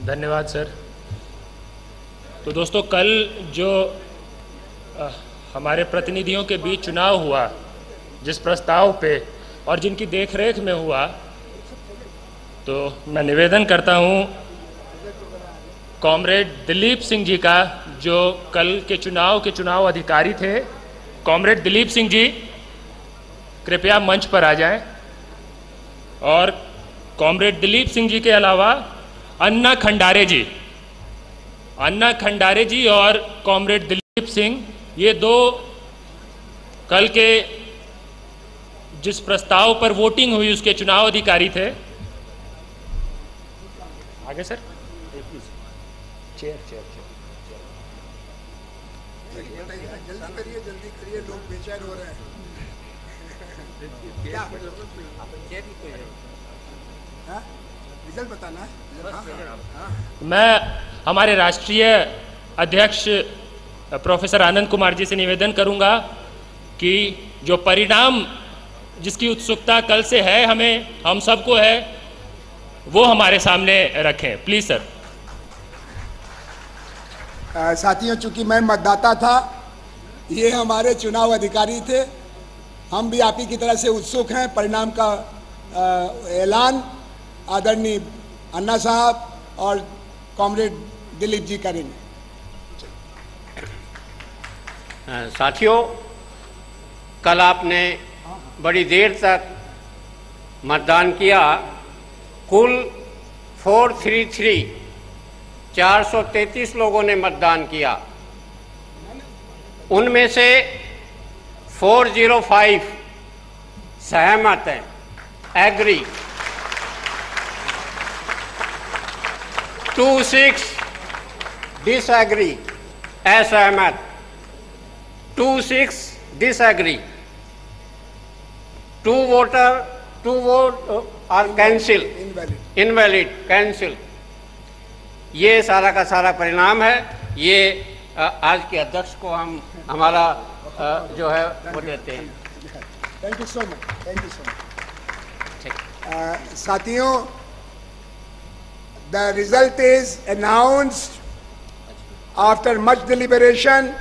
धन्यवाद, सर। तो दोस्तों, कल जो हमारे प्रतिनिधियों के बीच चुनाव हुआ, जिस प्रस्ताव पे और जिनकी देखरेख में हुआ तो मैं निवेदन करता हूँ, कॉमरेड दिलीप सिंह जी का, जो कल के चुनाव के चुनाव अधिकारी थे, कॉमरेड दिलीप सिंह जी, कृपया मंच पर आ जाएँ। और कॉमरेड दिलीप सिंह जी के अलावा अन्ना खंडारे जी। अन्ना खंडारे जी और कॉमरेड दिलीप सिंह ये दो कल के जिस प्रस्ताव पर वोटिंग हुई उसके चुनाव अधिकारी थे। आगे सर। चेयर चेयर जल्दी करिए जल्दी करिए लोग बेचैन हो रहे हैं। क्या हाँ? रिज़ल्ट बताना है। हाँ, हाँ। मैं हमारे राष्ट्रीय अध्यक्ष प्रोफेसर आनंद कुमार जी से निवेदन करूँगा कि जो परिणाम जिसकी उत्सुकता कल से है हमें हम सबको है वो हमारे सामने रखें। प्लीज़ सर आ, साथियों चूँकि मैं मतदाता था ये हमारे चुनाव अधिकारी थे हम भी आप ही की तरह से उत्सुक हैं। परिणाम का ऐलान आदरणीय अन्ना साहब और कॉमरेड दिलीप जी करेंगे साथियों, कल आपने बड़ी देर तक मतदान किया। कुल 433 433 लोगों ने मतदान किया। उनमें से 405 सहमत हैं, एग्री। टू सिक्स डिसएग्री असहमत two six disagree two voter two vote are cancel invalid cancel ये सारा का सारा परिणाम है। ये आज के अध्यक्ष को हम हमारा जो है वो देते हैं। Thank you so much thank you so much साथियों The result is announced after much deliberation.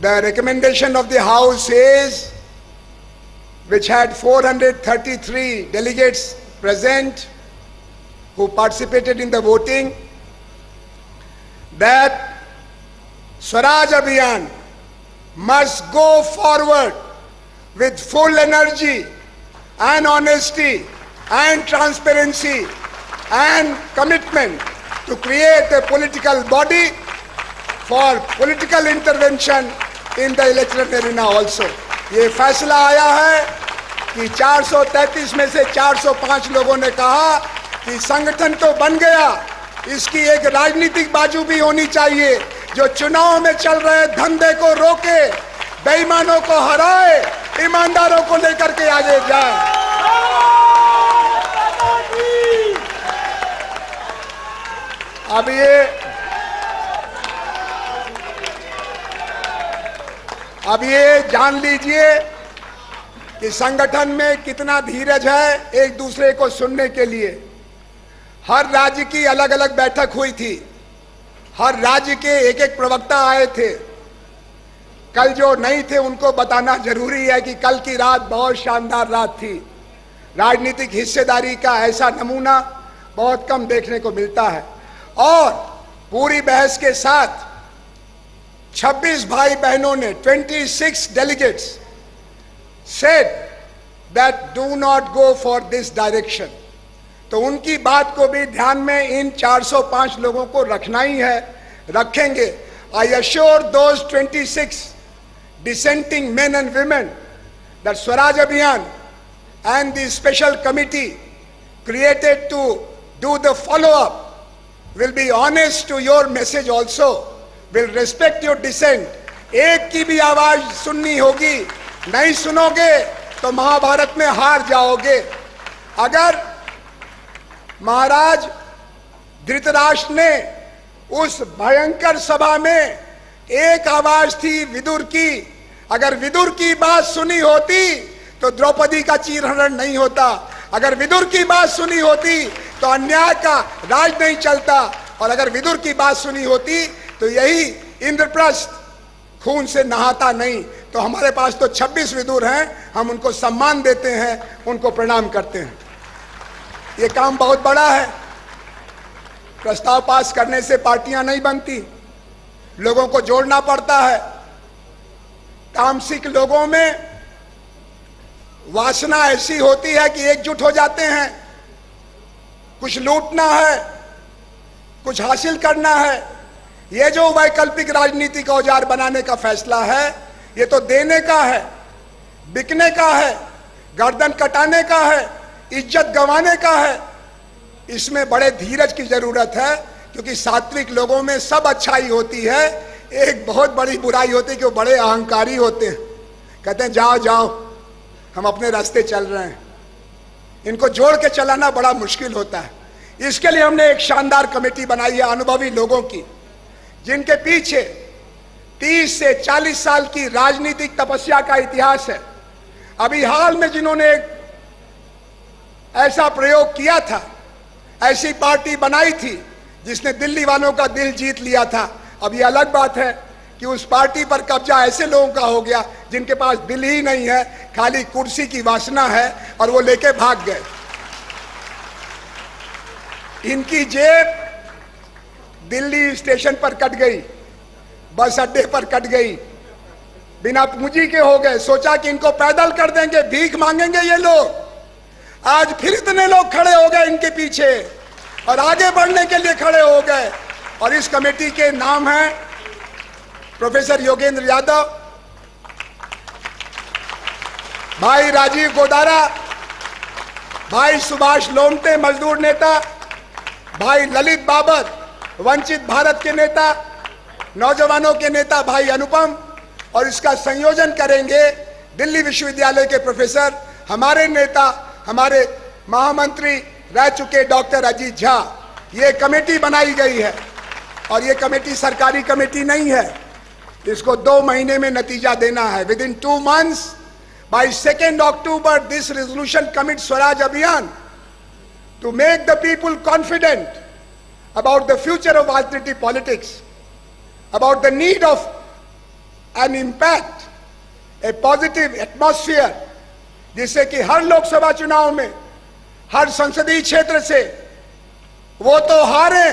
The recommendation of the House is, which had 433 delegates present who participated in the voting, that Swaraj Abhiyan must go forward with full energy and honesty and transparency and commitment to create a political body for political intervention in the electoral arena also. ये फैसला आया है कि 433 में से 405 लोगों ने कहा कि संगठन तो बन गया इसकी एक राजनीतिक बाजू भी होनी चाहिए जो चुनाव में चल रहे धंधे को रोके बेईमानों को हराए ईमानदारों को लेकर के आगे जाए अब ये अब ये जान लीजिए कि संगठन में कितना धीरज है एक दूसरे को सुनने के लिए। हर राज्य की अलग अलग बैठक हुई थी। हर राज्य के एक एक प्रवक्ता आए थे। कल जो नहीं थे, उनको बताना ज़रूरी है कि कल की रात बहुत शानदार रात थी। राजनीतिक हिस्सेदारी का ऐसा नमूना बहुत कम देखने को मिलता है। और पूरी बहस के साथ 26 भाई बहनों ने 26 six delegates set that do not go for this direction तो उनकी बात को भी ध्यान में इन 405 लोगों को रखना ही है, रखेंगे। I assure those 26 six dissenting men and women that Swaraj Abhiyan and the special committee created to do the follow up will be honest to your message also. Will respect your dissent. एक की भी आवाज़ सुननी होगी, नहीं सुनोगे तो महाभारत में हार जाओगे। अगर महाराज धृतराष्ट्र ने उस भयंकर सभा में एक आवाज़ थी विदुर की, अगर विदुर की बात सुनी होती तो द्रौपदी का चीरहरण नहीं होता। अगर विदुर की बात सुनी होती तो अन्याय का राज नहीं चलता। और अगर विदुर की बात सुनी होती तो यही इंद्रप्रस्थ खून से नहाता नहीं। तो हमारे पास तो 26 विदुर हैं, हम उनको सम्मान देते हैं, उनको प्रणाम करते हैं। ये काम बहुत बड़ा है। प्रस्ताव पास करने से पार्टियाँ नहीं बनती। लोगों को जोड़ना पड़ता है। तामसिक लोगों में वासना ऐसी होती है कि एकजुट हो जाते हैं। कुछ लूटना है, कुछ हासिल करना है। यह जो वैकल्पिक राजनीति का औज़ार बनाने का फैसला है, ये तो देने का है, बिकने का है, गर्दन कटाने का है, इज़्ज़त गंवाने का है। इसमें बड़े धीरज की ज़रूरत है, क्योंकि सात्विक लोगों में सब अच्छाई होती है, एक बहुत बड़ी बुराई होती है कि वो बड़े अहंकारी होते हैं। कहते हैं, जाओ जाओ हम अपने रास्ते चल रहे हैं। इनको जोड़ के चलाना बड़ा मुश्किल होता है। इसके लिए हमने एक शानदार कमेटी बनाई है अनुभवी लोगों की, जिनके पीछे 30 से 40 साल की राजनीतिक तपस्या का इतिहास है। अभी हाल में जिन्होंने एक ऐसा प्रयोग किया था, ऐसी पार्टी बनाई थी, जिसने दिल्ली वालों का दिल जीत लिया था। अब ये अलग बात है कि उस पार्टी पर कब्जा ऐसे लोगों का हो गया जिनके पास दिल ही नहीं है, खाली कुर्सी की वासना है और वो लेके भाग गए। इनकी जेब दिल्ली स्टेशन पर कट गई, बस अड्डे पर कट गई। बिना पूंजी के हो गए। सोचा कि इनको पैदल कर देंगे, भीख मांगेंगे ये लोग। आज फिर इतने लोग खड़े हो गए इनके पीछे और आगे बढ़ने के लिए खड़े हो गए। और इस कमेटी के नाम है प्रोफेसर योगेंद्र यादव, भाई राजीव गोदारा भाई सुभाष लोमटे, मजदूर नेता, भाई ललित बाबर, वंचित भारत के नेता, नौजवानों के नेता भाई अनुपम, और इसका संयोजन करेंगे दिल्ली विश्वविद्यालय के प्रोफेसर, हमारे नेता, हमारे महामंत्री रह चुके डॉक्टर अजीत झा। ये कमेटी बनाई गई है, और ये कमेटी सरकारी कमेटी नहीं है। इसको दो महीने में नतीजा देना है। Within two months by second October this resolution commit Swaraj Abhiyan to make the people confident about the future of alternative politics, about the need of an impact, a positive atmosphere, जिससे कि हर लोकसभा चुनाव में हर संसदीय क्षेत्र से वो तो हारे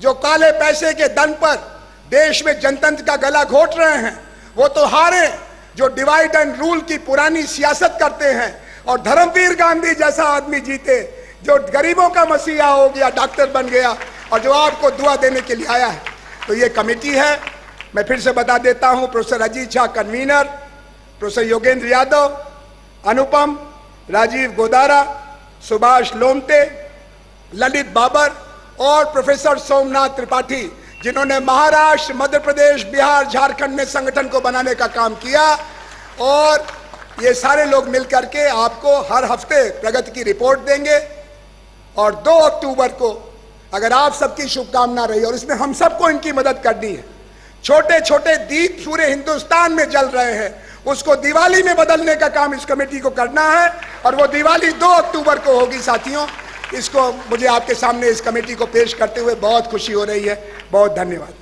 जो काले पैसे के दन पर देश में जनतंत्र का गला घोट रहे हैं। वो तो हारे जो डिवाइड एंड रूल की पुरानी सियासत करते हैं। और धर्मवीर गांधी जैसा आदमी जीते, जो गरीबों का मसीहा हो गया डॉक्टर बन गया, और जो आपको दुआ देने के लिए आया है। तो ये कमेटी है। मैं फिर से बता देता हूँ professor Ajit Jha convener professor Yogendra Yadav, Anupam, Rajeev Godara, Subhash Lomte, Lalit Babar और प्रोफेसर सोमनाथ त्रिपाठी। जिन्होंने महाराष्ट्र, मध्य प्रदेश, बिहार, झारखंड में संगठन को बनाने का काम किया और ये सारे लोग मिलकर के आपको हर हफ़्ते प्रगति की रिपोर्ट देंगे। और 2 अक्टूबर को अगर आप सबकी शुभकामना रही और इसमें हम सबको इनकी मदद करनी है छोटे छोटे दीप पूरे हिंदुस्तान में जल रहे हैं, उसको दिवाली में बदलने का काम इस कमेटी को करना है और वो दिवाली 2 अक्टूबर को होगी, साथियों। इसको मुझे आपके सामने इस कमेटी को पेश करते हुए बहुत खुशी हो रही है। बहुत धन्यवाद।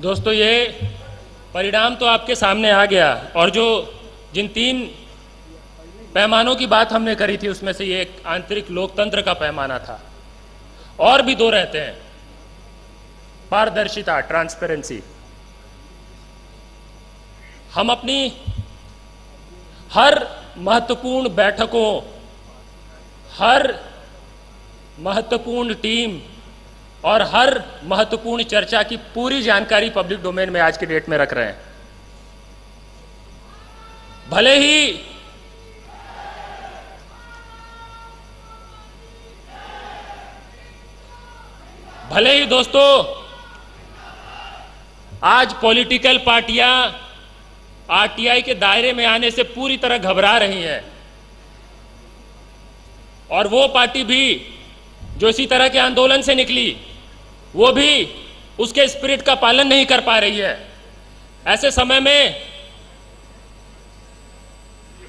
दोस्तों, ये परिणाम तो आपके सामने आ गया और जो जिन तीन पैमानों की बात हमने करी थी, उसमें से ये एक आंतरिक लोकतंत्र का पैमाना था। और भी दो रहते हैं। पारदर्शिता, ट्रांसपेरेंसी। हम अपनी हर महत्वपूर्ण बैठकों, हर महत्वपूर्ण टीम और हर महत्वपूर्ण चर्चा की पूरी जानकारी पब्लिक डोमेन में आज के डेट में रख रहे हैं। भले ही भले ही दोस्तों, आज पॉलिटिकल पार्टियाँ आरटीआई के दायरे में आने से पूरी तरह घबरा रही है। और वो पार्टी भी जो इसी तरह के आंदोलन से निकली, वो भी उसके स्पिरिट का पालन नहीं कर पा रही है। ऐसे समय में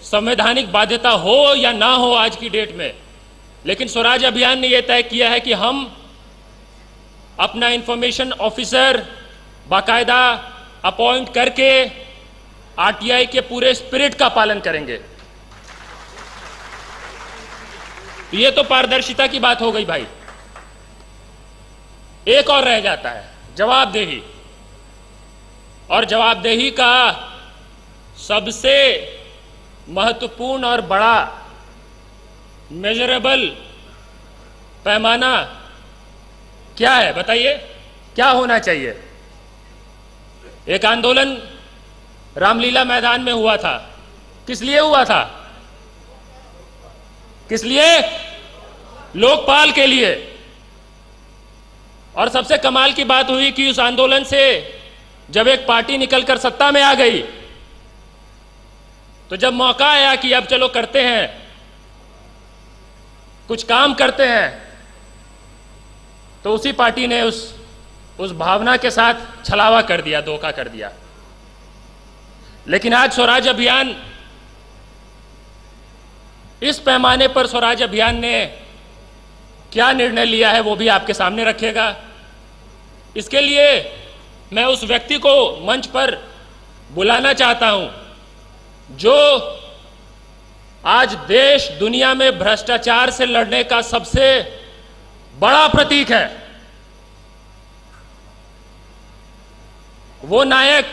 संवैधानिक बाध्यता हो या ना हो आज की डेट में, लेकिन स्वराज अभियान ने यह तय किया है कि हम अपना इंफॉर्मेशन ऑफिसर बाकायदा अपॉइंट करके आरटीआई के पूरे स्पिरिट का पालन करेंगे। ये तो पारदर्शिता की बात हो गई भाई। एक और रह जाता है, जवाबदेही। और जवाबदेही का सबसे महत्वपूर्ण और बड़ा मेजरेबल पैमाना क्या है? बताइए, क्या होना चाहिए? एक आंदोलन रामलीला मैदान में हुआ था। किस लिए हुआ था? किस लिए? लोकपाल के लिए। और सबसे कमाल की बात हुई कि उस आंदोलन से जब एक पार्टी निकलकर सत्ता में आ गई तो जब मौका आया कि अब चलो करते हैं, कुछ काम करते हैं तो उसी पार्टी ने उस उस भावना के साथ छलावा कर दिया, धोखा कर दिया। लेकिन आज स्वराज अभियान इस पैमाने पर स्वराज अभियान ने क्या निर्णय लिया है वो भी आपके सामने रखेगा। इसके लिए मैं उस व्यक्ति को मंच पर बुलाना चाहता हूँ जो आज देश दुनिया में भ्रष्टाचार से लड़ने का सबसे बड़ा प्रतीक है। वो नायक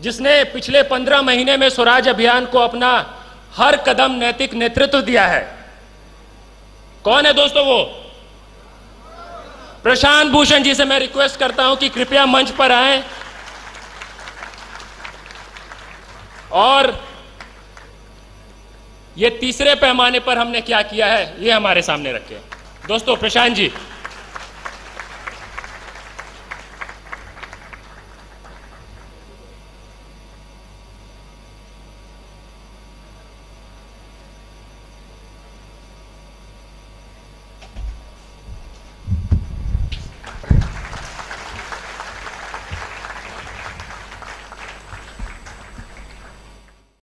जिसने पिछले पंद्रह महीने में स्वराज अभियान को अपना हर कदम नैतिक नेतृत्व दिया है। कौन है दोस्तों वो? प्रशांत भूषण जी से मैं रिक्वेस्ट करता हूँ कि कृपया मंच पर आए। और ये तीसरे पैमाने पर हमने क्या किया है, ये हमारे सामने रखे। दोस्तों, प्रशांत जी